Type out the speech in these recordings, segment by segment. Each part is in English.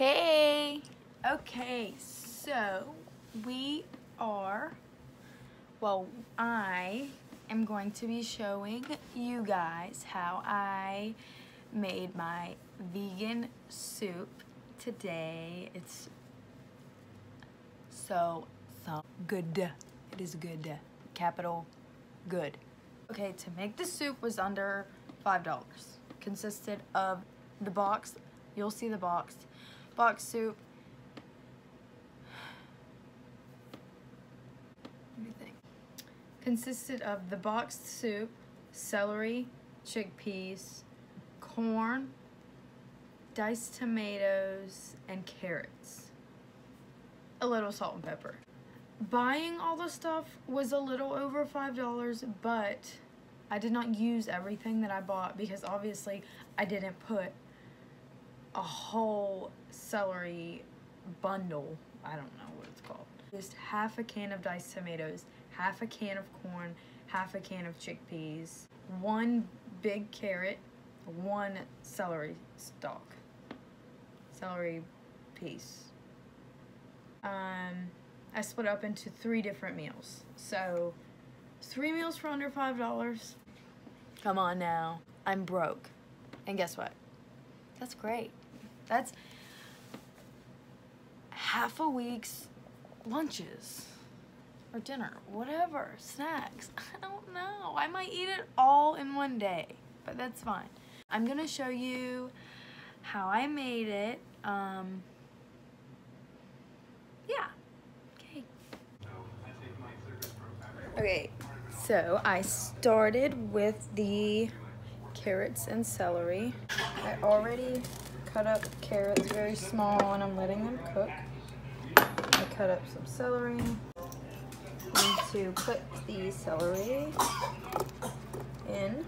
Hey! Okay, so we are, well, I am going to be showing you guys how I made my vegan soup today. It's so, so good. It is good. Capital good. Okay, to make the soup was under $5. Consisted of the box, you'll see the box, box soup. Consisted of the boxed soup, celery, chickpeas, corn, diced tomatoes, and carrots. A little salt and pepper. Buying all the stuff was a little over $5, but I did not use everything that I bought because obviously I didn't put a whole celery bundle. I don't know what it's called. Just half a can of diced tomatoes, half a can of corn, half a can of chickpeas, one big carrot, one celery stalk, celery piece. Um, I split up into three different meals. So, three meals for under $5. Come on now. I'm broke. And guess what? That's great. That's half a week's lunches or dinner, whatever, snacks. I don't know. I might eat it all in one day, but that's fine. I'm gonna show you how I made it. Um, yeah. Okay. Okay, so I started with the carrots and celery. I already cut up carrots very small and I'm letting them cook. I cut up some celery. Need to put the celery in.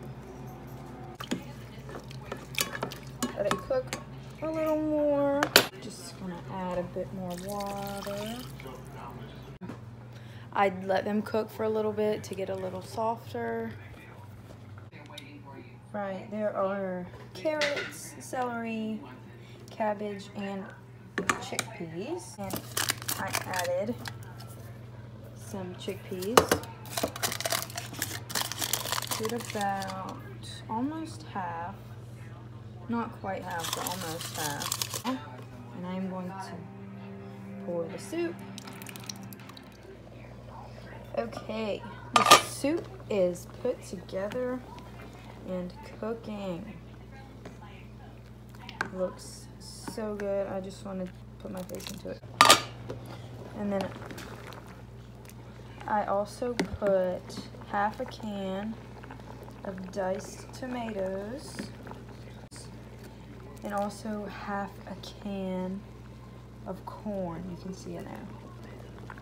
Let it cook a little more. Just gonna add a bit more water. I'd let them cook for a little bit to get a little softer. Right, there are carrots, celery, cabbage, and chickpeas. And I added some chickpeas. Did about almost half. Not quite half, but almost half. And I'm going to pour the soup. Okay, the soup is put together and cooking. Looks so good. I just want to put my face into it. And then I also put half a can of diced tomatoes and also half a can of corn. You can see it now.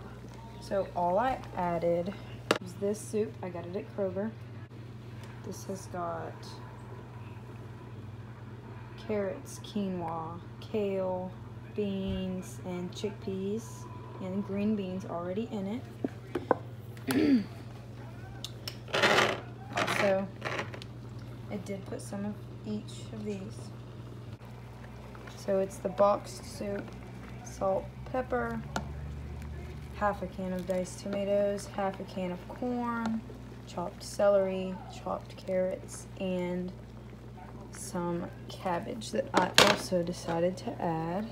So all I added was this soup. I got it at Kroger. This has got carrots, quinoa, kale, beans, and chickpeas, and green beans already in it. also, it did put some of each of these. So it's the boxed soup, salt, pepper, half a can of diced tomatoes, half a can of corn, chopped celery, chopped carrots, and some cabbage that I also decided to add.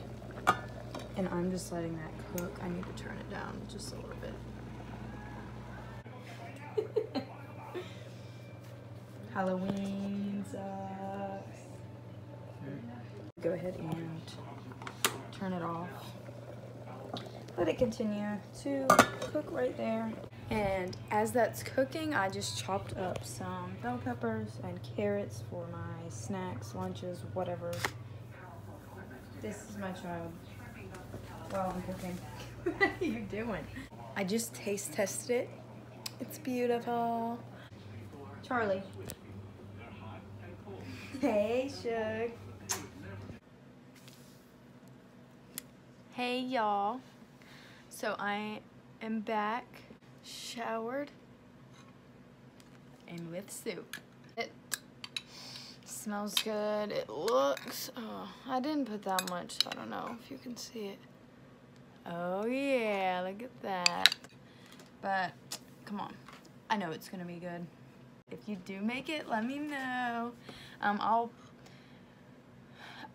And I'm just letting that cook. I need to turn it down just a little bit. Halloween sucks. Go ahead and turn it off. Let it continue to cook right there. And as that's cooking, I just chopped up some bell peppers and carrots for my snacks, lunches, whatever. This is my child while I'm cooking. what are you doing? I just taste tested it. It's beautiful. Charlie. Hey, Shug. Hey, y'all. So I am back showered and with soup. It smells good. It looks, oh, I didn't put that much, so I don't know if you can see it. Oh yeah, look at that. But, come on. I know it's gonna be good. If you do make it, let me know. Um, I'll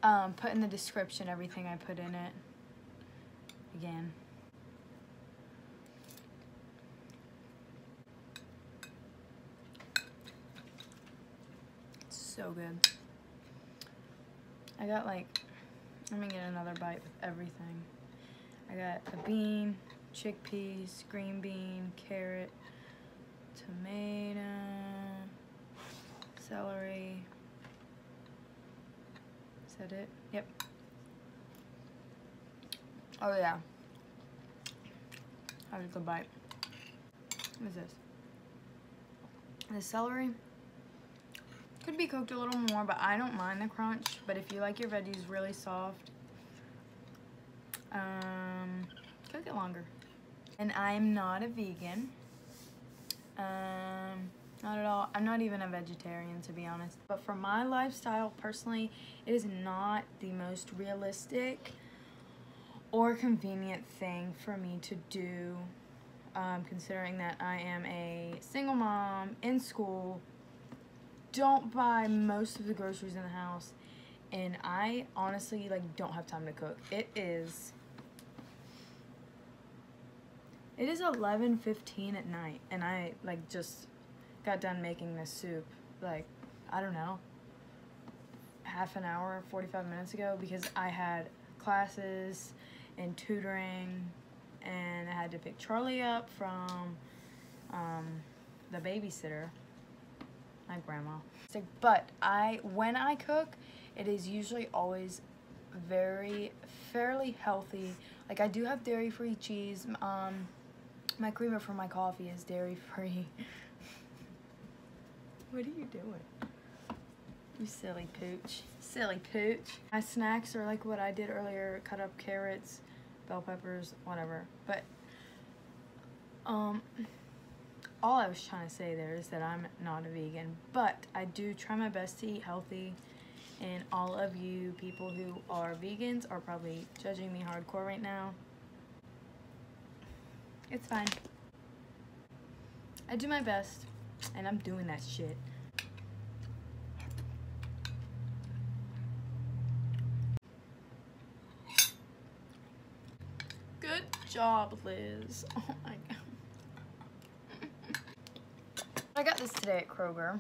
um, put in the description everything I put in it. Again. So good. I got like, let me get another bite with everything. I got a bean, chickpeas, green bean, carrot, tomato, celery. Is that it? Yep. Oh yeah. That was a bite. What is this? The celery could be cooked a little more, but I don't mind the crunch. But if you like your veggies really soft, um, cook it longer. And I'm not a vegan. Um, not at all. I'm not even a vegetarian, to be honest. But for my lifestyle, personally, it is not the most realistic or convenient thing for me to do, um, considering that I am a single mom in school don't buy most of the groceries in the house and I honestly like don't have time to cook. It is it is 11:15 at night and I like just got done making this soup like I don't know half an hour 45 minutes ago because I had classes and tutoring and I had to pick Charlie up from um, the babysitter my grandma. But I, when I cook, it is usually always very, fairly healthy. Like I do have dairy-free cheese. Um, my creamer for my coffee is dairy-free. what are you doing? You silly pooch. Silly pooch. My snacks are like what I did earlier. Cut up carrots, bell peppers, whatever. But, um all I was trying to say there is that I'm not a vegan, but I do try my best to eat healthy. And all of you people who are vegans are probably judging me hardcore right now. It's fine. I do my best, and I'm doing that shit. Good job, Liz. Oh my god. I got this today at Kroger.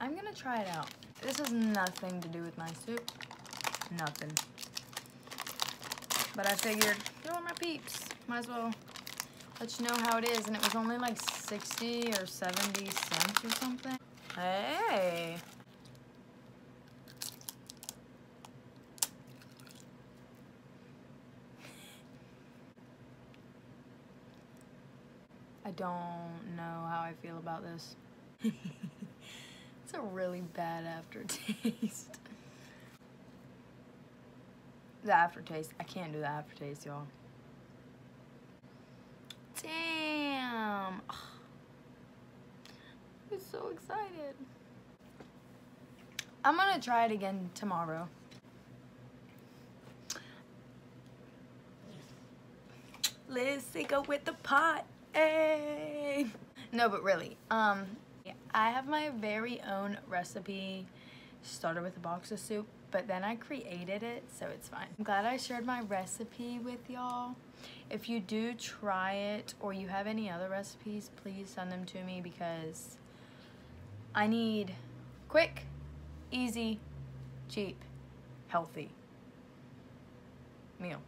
I'm gonna try it out. This has nothing to do with my soup. Nothing. But I figured, you know my peeps, might as well let you know how it is. And it was only like 60 or 70 cents or something. Hey. I don't know how I feel about this. it's a really bad aftertaste. the aftertaste. I can't do the aftertaste, y'all. Damn. I'm so excited. I'm gonna try it again tomorrow. Let's go with the pot. Hey! No, but really, um, I have my very own recipe. Started with a box of soup, but then I created it, so it's fine. I'm glad I shared my recipe with y'all. If you do try it or you have any other recipes, please send them to me because I need quick, easy, cheap, healthy meal.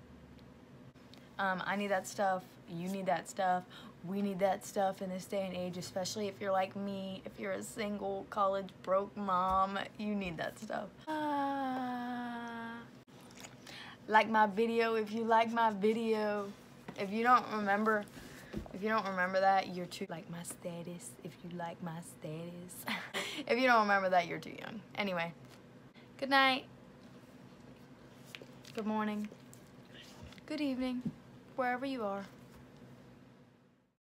Um, I need that stuff. You need that stuff we need that stuff in this day and age, especially if you're like me, if you're a single college broke mom, you need that stuff. Uh, like my video if you like my video. If you don't remember, if you don't remember that, you're too like my status. If you like my status. if you don't remember that, you're too young. Anyway, good night. Good morning. Good evening, wherever you are.